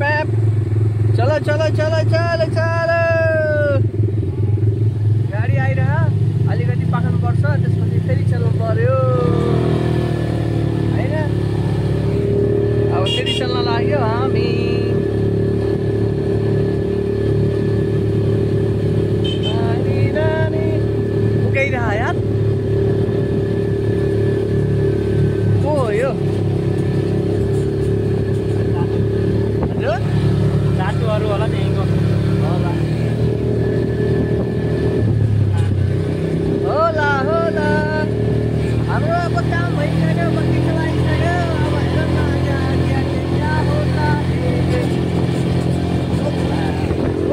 Pep चलो चलो चलो चलो चलो गाडी आइरह अलिकति पाख्नुपर्छ त्यसपछि फेरि चल्नु पर्यो। होइन अब फेरि चल्न लाग्यो हामी।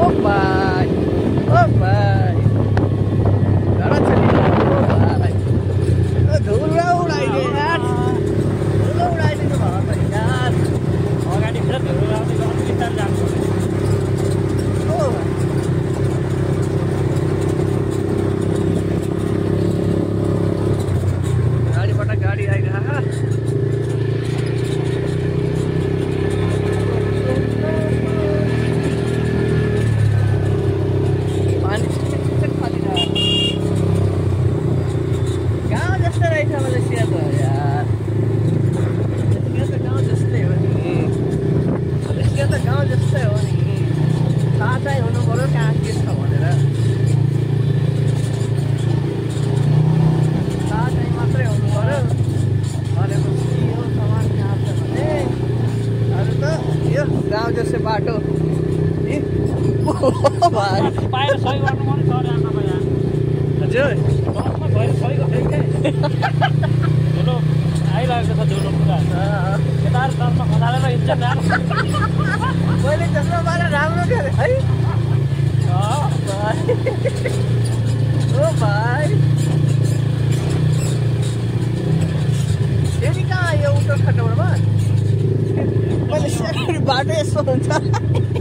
ओ भाइ ओ भाइ घर चलिरहेको ओ भाइ ओ धुलो उडाइदिए यार धुलो उडाइदिनु भयो त यार अगाडि फेर धुलो आउँदै गर्नु बिस्तारै जानु ओ भाइ गाडीबाट गाडी आइरह पानी छिटछिट फालिरहेको गाउँ जस्तो रहेछ मलेसिया त यार मलेसिया त गाउँ जस्तै हो नि मलेसिया त गाउँ जस्तै हो नि थाहा हुनु पऱ्यो कहाँ के छ भनेर थाहा चाहिँ मात्रै हुनु पऱ्यो भनेपछि यो सामान कहाँ छ भने अरू त? यो गाउँ जस्तो बाटो हजुर आइरहेको छ धुलो पुरा दसमा खसालेर हिँड्छ मैले चस्मा मारेर राम्रो अरे? है? ओ भाइ। फेरि कहाँ यो उत्तर खण्डमा मैले बाटो यस्तो हुन्छ